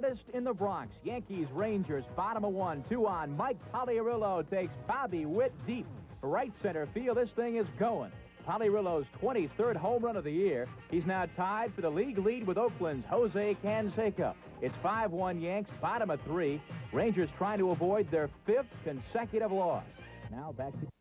hardest in the Bronx. Yankees, Rangers, bottom of one, two on. Mike Pagliarulo takes Bobby Witt deep. Right center field, this thing is going. Pagliarulo's 23rd home run of the year. He's now tied for the league lead with Oakland's Jose Canseco. It's 5-1 Yanks, bottom of three. Rangers trying to avoid their fifth consecutive loss. Now back to...